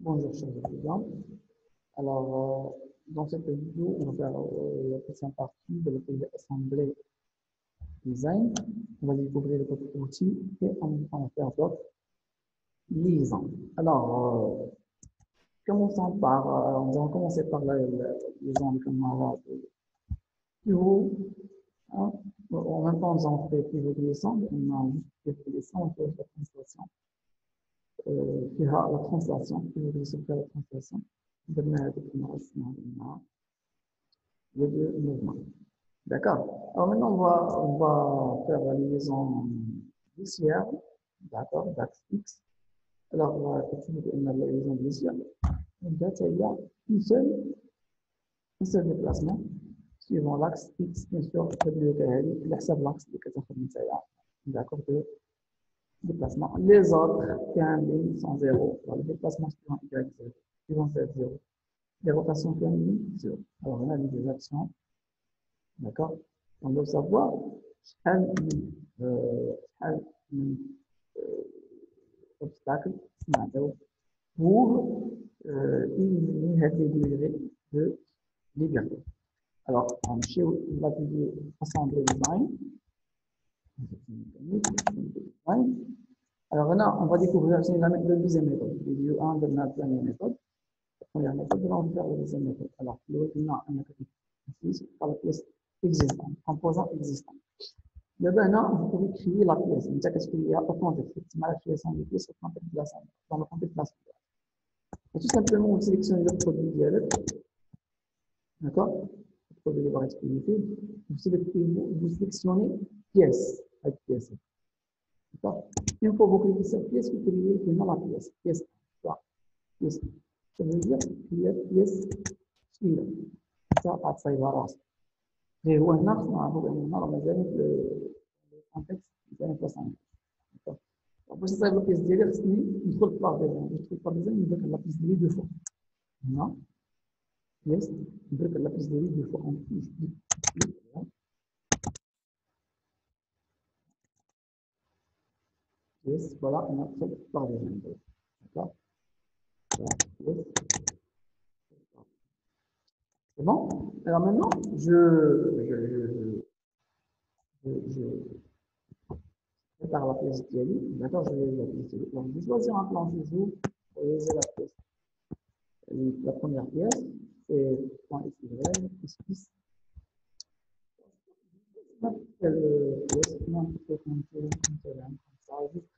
Bonjour chers étudiants. Alors, euh, dans cette vidéo, on va faire euh, la deuxième partie de l'atelier Assemblée Design. On va découvrir votre outil et même temps faire d'autres liaisons. Alors, euh, commençons par, on va commencer par la, liaison de camarade pivot. Hein. En même temps, on fait pivot glissant, on a juste pivot glissant, on fait la translation. فيها la translation qui veut dire faire la translation درنا هذيك المرسمة هنا les deux mouvements d'accord alors maintenant on va on va faire la liaison glissière d'accord d'axe X alors كتبت ان la liaison glissière بدات هي une seule un seul déplacement suivant l'axe X bien sûr كتبت هذه على حساب l'axe اللي كتاخذ نتايا d'accord déplacement. Les autres, qui sont 0. Alors, les déplacements suivants Y, 0. Suivant Z, 0. Les rotations qui 0. Alors, on a des actions. D'accord? On doit savoir quel euh, euh, obstacle pour euh, éliminer les degrés de liberté. Alors, on chez l'atelier Assemblée Design, alors là, on va découvrir la, la deuxième méthode. Vidéo 1 de la première méthode. La première méthode, on va faire la deuxième méthode. Alors, on a un méthode ici par la pièce existante, composant existant. D'abord, là, vous pouvez créer la pièce. Donc, qu'est-ce qu'il y a au contexte C'est la création de pièce au contexte de la dans le contexte de la Tout simplement, vous sélectionnez le produit dialogue. D'accord? Le produit de activité. Vous sélectionnez pièce a pièça. Então, tem um povo que disse, pièce que queria, que não a pièce, pièce, tá, pièce. Quer dizer, هي pièce, tira. Essa قاعد صايبة راسها. غير هو هنا خصنا نعرفو بأن هنا راه مازال في الكونتكست مازال في لوس انجلوس. باش نصايب لابيس ديالي خصني ندخل في بارتيزان، باش ندخل في بارتيزان نبرك على لابيس ديالي دو فوا. هنا بيس نبرك على لابيس ديالي دو فوا. Yes, voilà, on a fait par des D'accord voilà, yes. C'est bon Alors maintenant, je, je, je, je, prépare la pièce qui est D'accord Je vais la pièce Donc, je vais choisir un plan toujours pour réaliser la pièce. La première pièce, c'est point XY, plus le pièce, un petit peu comme ça, juste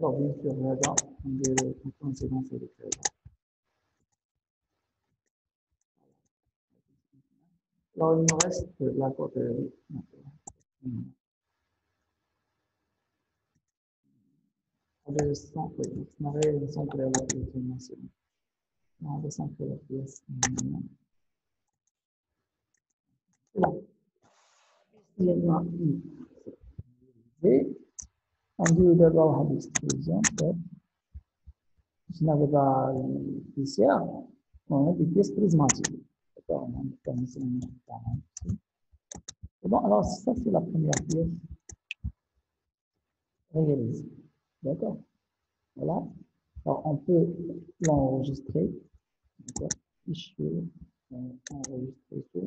Alors, bien sûr, là, on dirait une séquence de Alors, il nous reste la côté. Le centre, on aurait le centre de la pièce. Non, le centre de la pièce. Là. Il y a une Only with the Rav Hadith version that Nagada is here, only it is prismatique. Bon, alors ça c'est la première pièce réalisée. D'accord Voilà. Alors on peut l'enregistrer. D'accord Fichier, enregistrer tout.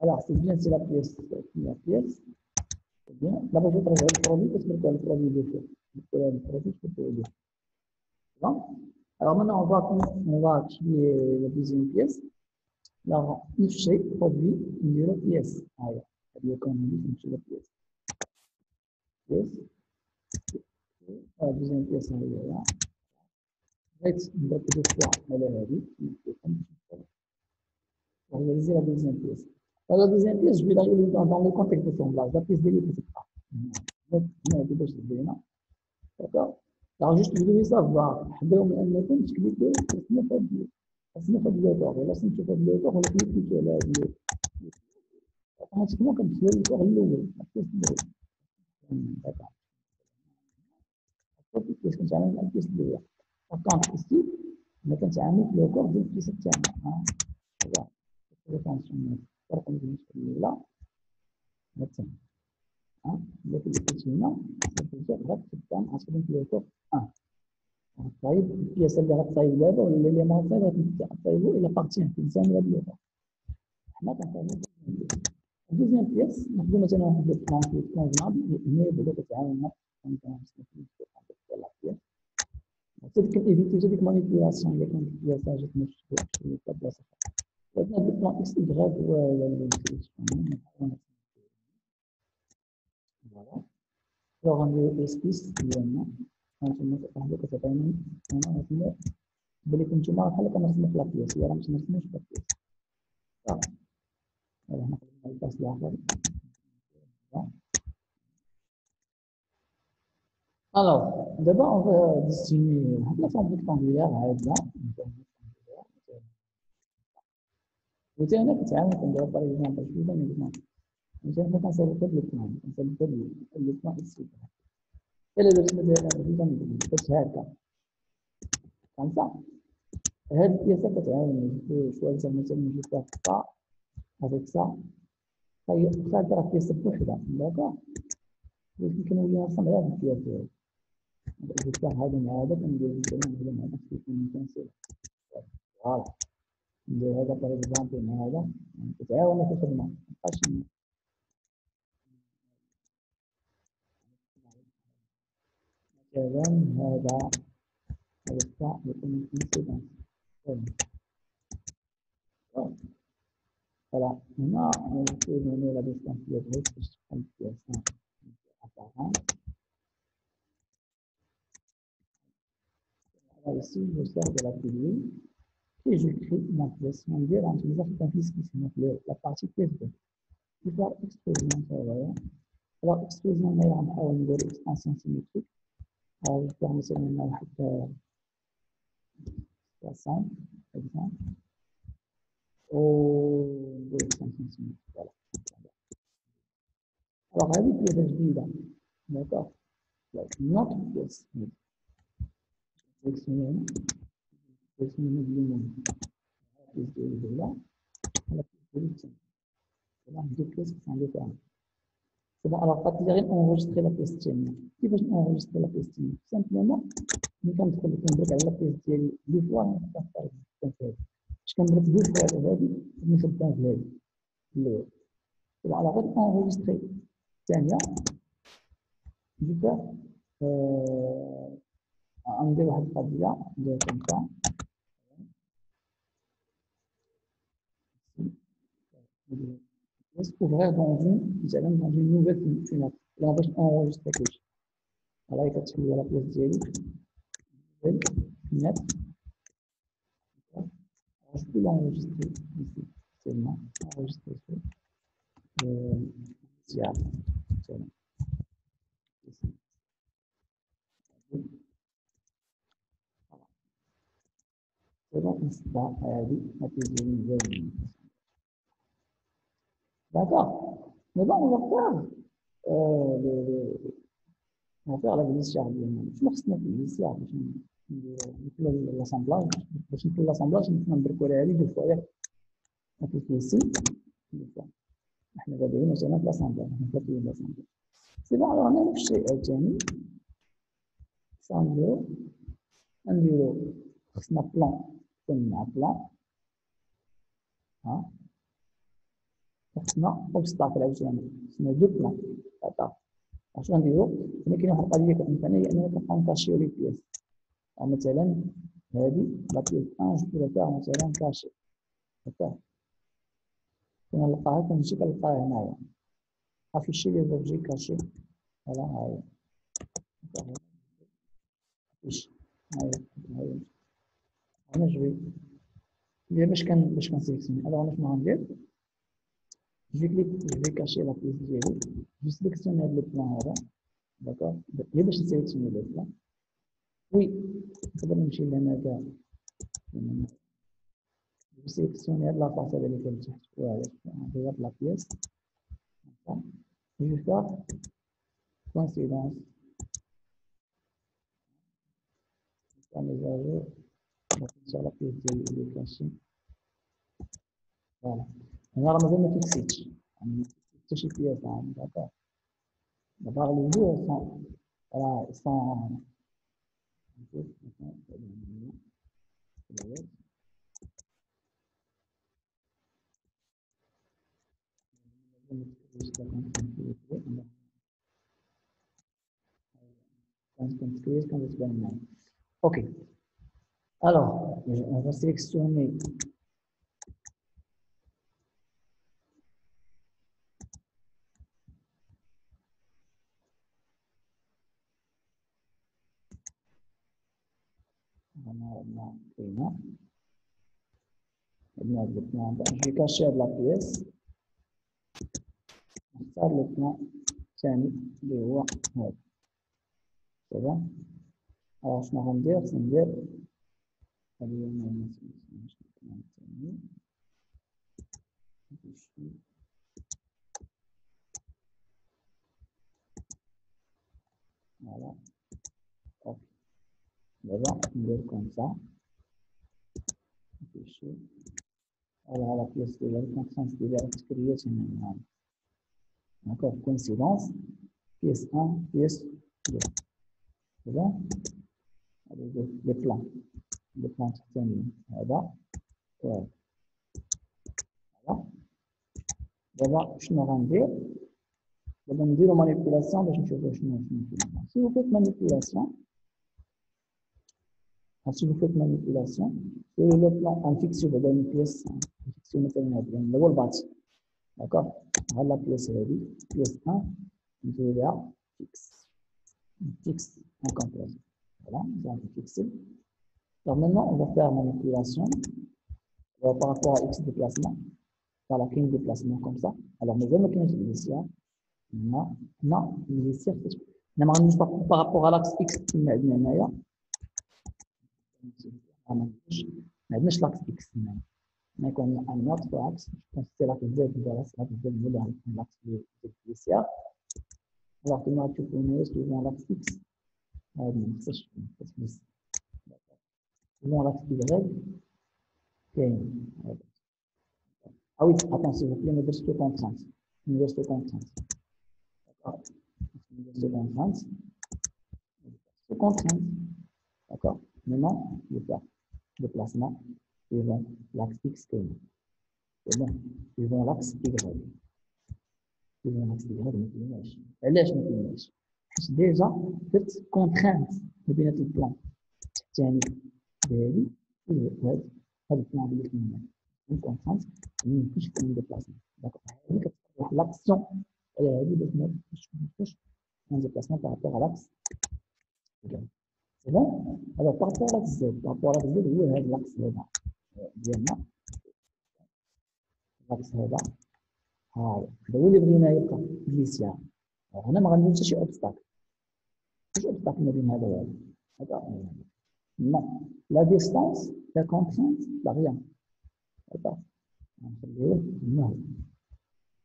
Alors, c'est bien, c'est la pièce, la pièce, c'est bien. Là-bas, je vais travailler le produit, parce que le produit est fait. Le produit, c'est le Bon. Alors maintenant, on va, on va créer la deuxième pièce. Alors, if produit la pièce. Ah, c'est-à-dire qu'on dit c'est la pièce. Pièce. La deuxième pièce, elle est là. Flex de réaliser la deuxième pièce. Dans la deuxième pièce, je vais la dans, le contexte de son La pièce d'élite. D'accord Alors, juste, je devais savoir, je vais pas de c'est pas de là, c'est pas de on la vidéo. Automatiquement, comme tu veux, l'auteur l'ouvre. La pièce d'élite. D'accord. La pièce d'élite. فكانت إستي. أنا كنتعامل في لو كور ديال الفليسه تاعنا هذا الرقم بالنسبة للاولى مثلا ها لكن اللي كنت هنا الفليسه غتبقى معصبين في لو كور 1 طيب البياسه اللي غتصايب دابا ولا اللي ما غتصايبها غتصايبو إلى بارتيه الإنسان ولا لو كور حنا كنفهمو دوزيام بياس ناخذ مثلا واحد لو بلان كونفونابل هنا بدات تعاوننا مع تلك ايفيتي ديك مانيبيولاسيون اللي كانت البياسه جات مشكله في البلاصه عندنا دي بلان اكس ايغريك ولا Voilà. Alors, on esquisse ديالنا غنتوما كتلاحظوا كتعطينا هنا رسموا بالكم نتوما بحال كنرسموا في لابيس هي راه مش نرسموش في لابيس صافي هنا نقلبنا الباس الاخر Alors, d'abord, on va dessiner la forme rectangulaire à là. وتي هنا كتعاونك نديرو باغ اكزومبل شوية من هنا ماشي هنا كنسلكو لو بلان كنسلكو لو بلان إكس الا درت مثلا هنا باش هكا فهمت هاد البياسه كتعاون شوية مثلا نجيب فيها خطا هذيك سا هي خاطر بياسه بوحدها داكا ولكن كنولي نرسم غير البياسه بتاع هذا مع هذا بنقول كمان هذا مع نفسه هذا غلط ندير هذا هذا اكزامبل مع هذا تتعاون في هذا مابقاش مثلا هذا هذا بتاع يكون نكنسل هذا هنا نقول هذا لاباس كان هذا بحيث باش هذا فيها ساعه ici je sers de la et je crée ma pièce. On dirait en utilisant qui la partie pièce 2. Je vais faire explosion. Alors, explosion, là, on a une nouvelle extension symétrique. Alors, je vais faire une nouvelle 60, par exemple. Ou de l'extension symétrique. Voilà. Alors, avec les résultats, d'accord? Donc, notre pièce. Alors, quand il rien, enregistrer la pièce tienne. Qui veut enregistrer la pièce tienne Tout simplement, nous sommes. Deux fois, on va. Je deux fois enregistrer. Tiens. Du coup, ندير واحد القضية ندير كوم ouvrir dans une, dans une nouvelle fenêtre. Là, on va enregistrer quelque chose. Alors, il faut que la pièce d'IL. Nouvelle fenêtre. Alors, je peux l'enregistrer ici. Seulement, enregistrer sur. Euh, diable. Seulement. Insta Ali Intelligent. D'accord. Mais bon, on va faire euh, le, le, on va faire la glissure. Je pense que c'est glissure. L'assemblage, je fais l'assemblage, je fais un bricolage عليه deux fois. نكليك ici deux fois. إحنا بادئين مثلا في الاسامبلاج، إحنا كاتبين الاسامبلاج. سي بون الوغ نفس الشيء الثاني. سانديرو نديرو خصنا بلان مع بلان ها خصنا اوبستاكل عاوتاني خصنا دو بلان هكا اش غنديرو هنا كاينة واحد القضية كتنفعنا هي اننا كنبقاو نكاشيو لي بياس مثلا هادي لا بيس. 1 جو بو مثلا كاشي. هكا كنلقاها كنمشي كنلقاها هنايا افيشي لي زوبجي كاشي؟ فوالا هاهي افيش هاهي هاهي أنا جوي. ندير باش كان باش كنسيليكسيوني الوغ أنا شنو غندير جو كليك جو في كاشي لا بيس ديالي جو سيليكسيوني هاد لو بلان هذا. داكوغ غير باش نسيليكسيوني لو بلان وي. نقدر نمشي لهناك جو سيليكسيوني هاد لافاس هذا اللي كاين تحت فوالا هاد لا بيس جو mise à jour sur la PSL et le cachet. Voilà. Alors, nous allons fixer. Cacher PSL, d'accord. D'abord, les deux sont, voilà, ils sont, Okay. Alors, on va sélectionner Je vais cacher la pièce. Ça, le plan, c'est de. C'est? Alors, je me rends dire, c'est me dire, voilà. Hop. D'abord, on comme ça. Alors, la pièce de la contrainte de l'extérieur, c'est normal. D'accord Coïncidence. Pièce 1, pièce 2. C'est bon Allez, les plans. Les plans terminés. Voilà. Ouais. Voilà. D'abord, je me rendir. D'abord, me dire la manipulation. Je vais je Si vous faites manipulation, si vous faites manipulation, sur le plan en fixe, vous avez une pièce. En fixe, vous avez une wall bâti. D'accord la pièce هذه pièce 1 نديرها fixe fixe en compose voilà nous allons fixer Alors maintenant, on va faire manipulation Alors, par rapport à x déplacement, par la clinique déplacement comme ça. Alors, mais nous avons une initiale. Non, non, l'initiale, c'est ce par rapport à l'axe x, on a meilleur. On a l'axe x. Mais quand on a un autre axe, je pense que c'est l'axe z, c'est l'axe z, l'axe initial. Alors que moi, tu connais, euh, je l'axe x? Ah, non, c'est non l'axe Y, gain. Ah oui, attends, s'il vous plaît, une contrainte. Inverse contrainte. D'accord Inverse contrainte. de contrainte. D'accord Maintenant, je vais faire le placement suivant l'axe X gain. C'est bon, suivant l'axe Y. Suivant l'axe Y, mais qui lèche. Elle lèche, mais qui lèche. Déjà, cette contrainte de bien être plan. Tiens, وهاد هاد البلان اللي كاين هنا كونترانت ما يمكنش يكون ديبلاسمون داكوغ هادي كتفرض واحد لاكسيون على هادي باش ما نمشيوش ان ديبلاسمون بارابور على لاكس سي بون alors par rapport à l'axe Z par rapport à l'axe Z هو هاد لاكس هذا ديالنا العكس هذا ها هو هذا هو اللي بغينا يبقى جليسيان هنا ما غندير حتى شي اوبستاكل ماشي اوبستاكل ما بين هذا وهذا هذا Non. La distance, la contrainte, la rien. D'accord Non.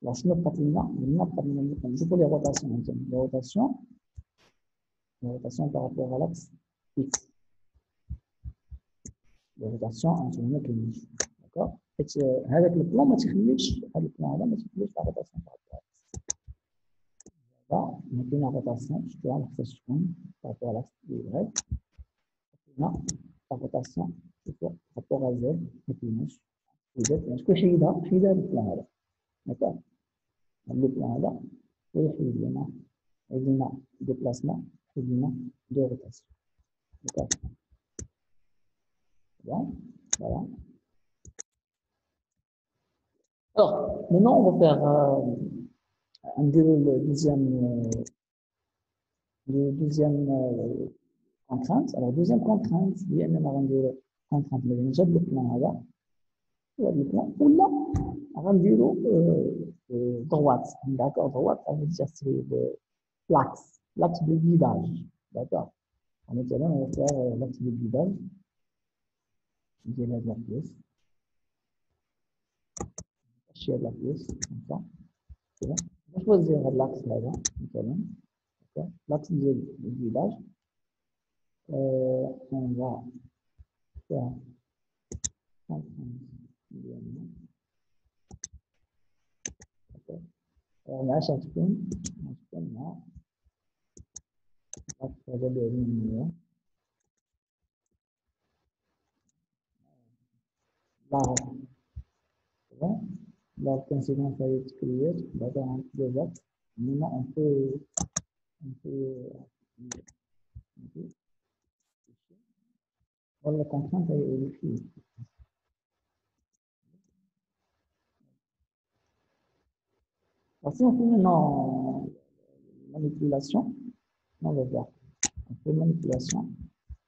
Alors, je ne peux pas Je peux les rotations maintenant. Les rotations, les rotations par rapport à l'axe X. Les rotations entre les كاينش d'accord حيت هذاك البلان ما تخليش هذا البلان هذا ما تخليش لا روتاسيون par rapport à l'axe هذا ما كاين روتاسيون شفتوها خصها تكون par rapport à l'axe Y هنا لا روتاسيون par rapport à Z ما كايناش Z شكون حيدها حيدها هذا البلان هذا d'accord le plan là, et évidemment, évidemment, déplacement, évidemment, de rotation. D'accord Bon, voilà. Alors, maintenant, on va faire euh, un le deuxième, euh, le deuxième euh, contrainte. Alors, deuxième contrainte, il y a une contrainte, mais j'ai le plan là, le plan, ou là, غنديرو droite, d'accord droite ça veut dire c'est l'axe l'axe de guidage d'accord مثلا on va faire l'axe de guidage ندير de la pièce نمشي هاد la pièce comme ça كده نشوزي هاد l'axe هذا مثلا l'axe de guidage eh, enggak ya oke enggak sexting masukkan enggak sebagai domain ya ya bar considering for its create but I want to do that minimum contrainte est écrite. Alors, si on fait maintenant manipulation, on va voir. On fait manipulation,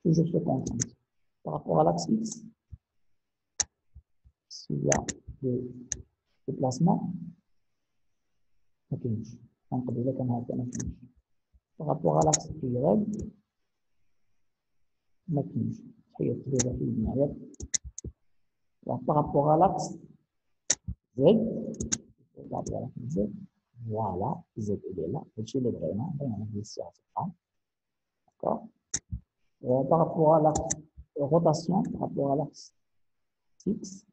toujours se contrainte. Par rapport à l'axe X, s'il y a des déplacements, ok. Par rapport à l'axe Y, par rapport à l'axe Z, voilà, Z est là, je le vraiment, on ici à. D'accord euh, Par rapport à la rotation, par rapport à l'axe X,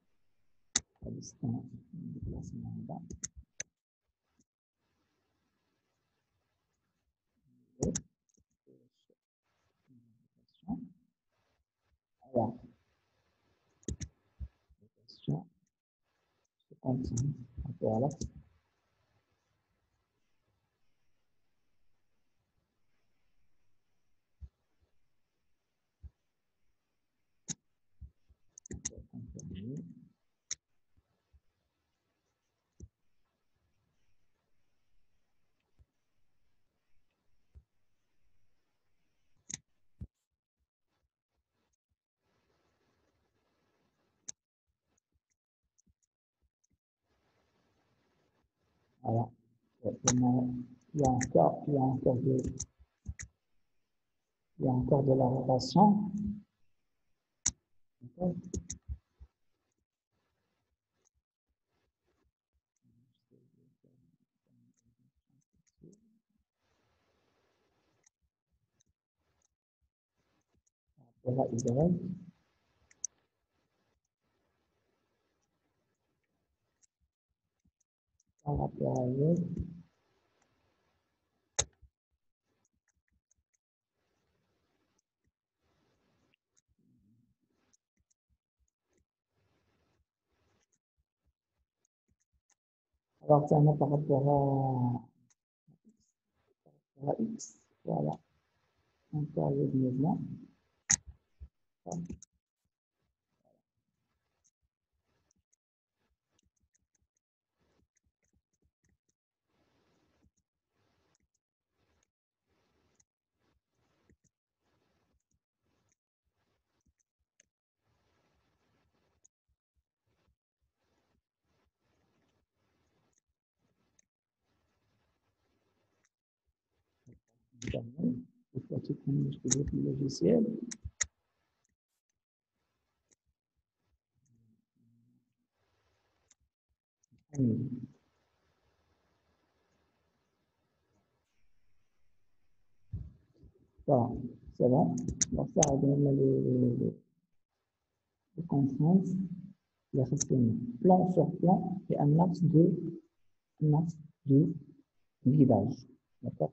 la distance déplacement Voilà. Rotation, continue par à Voilà. Il y a encore, il y a encore de, la Y. Par rapport à Y. Alors, tiens, par rapport à, à X, voilà. Encore le une fois qu'ils connaissent le logiciel, Voilà, c'est bon. Ça donne le, le. Il reste plan sur plan et un axe de, un. D'accord?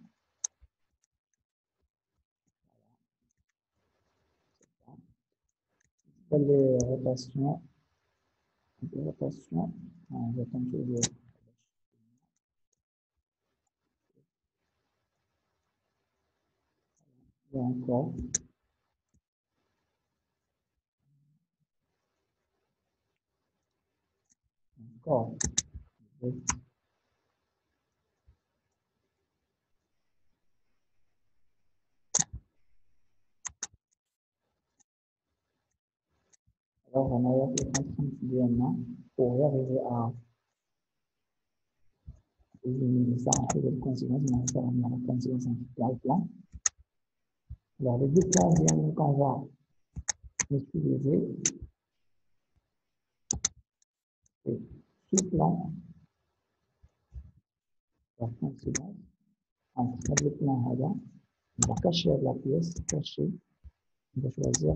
rotations, les rotations, encore. Encore Alors, on a fait contraintes pour arriver à éliminer ça en fait de conséquence, on va faire la conséquence en plan. Alors, les deux plans qu'on va utiliser, c'est ce plan, la conséquence, entre le plan avant, on va cacher la pièce, cacher, on va choisir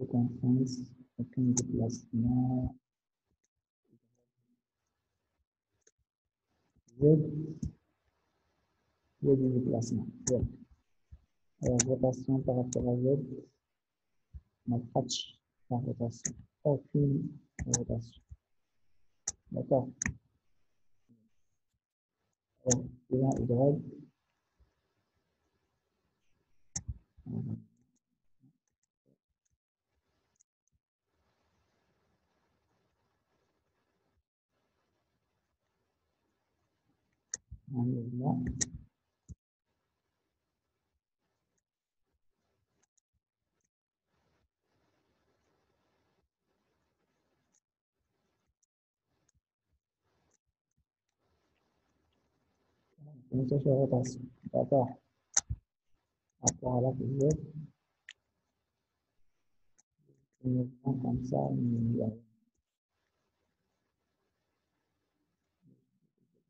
aucun déplacement. Z, Z du déplacement. Z. Alors, rotation par rapport à Z, on patch la rotation. Aucune rotation. D'accord Alors, suivant Y. Un mouvement. Donc, ça fait rotation. D'accord Rapport à la Z. Un mouvement comme ça, il y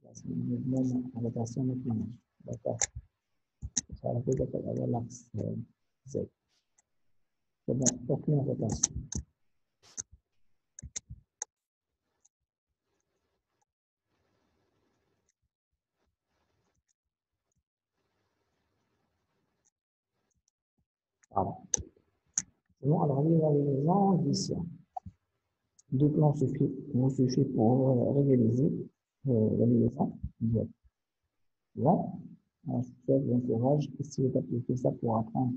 a un mouvement en rotation inclinée. D'accord Ça va faire que l'axe Z. C'est bon, aucune rotation. Voilà. C'est bon, alors l'évaluation d'ici. Deux plans suffit, vous suffit pour euh, euh, la liaison. Bon, je vous encourage, essayez d'appliquer ça pour apprendre.